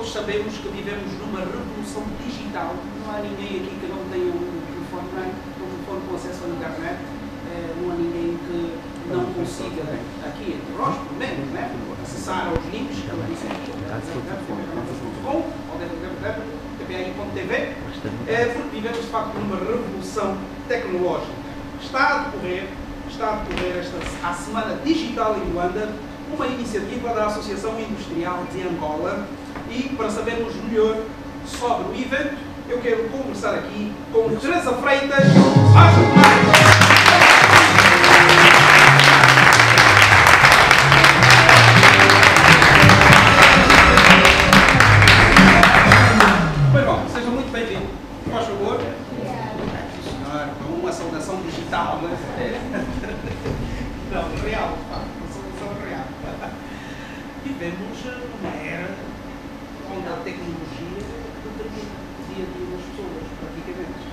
todos sabemos que vivemos numa revolução digital. Não há ninguém aqui que não tenha um telefone, não é? um telefone com acesso à internet. Eh, não há ninguém que não consiga, aqui entre nós, pelo menos, né? acessar aos links que eu disse aqui, www.tpi.tv, eh, porque vivemos de facto numa revolução tecnológica. Está a decorrer, está a decorrer esta, a Semana Digital em Luanda, uma iniciativa da Associação Industrial de Angola, e para sabermos melhor sobre o evento, eu quero conversar aqui com Teresa Freitas, Pois bom, seja muito bem-vindo. Por favor. Senhor, com uma saudação digital, não é? vivemos numa era onde a tecnologia determina o dia a dia das pessoas, praticamente.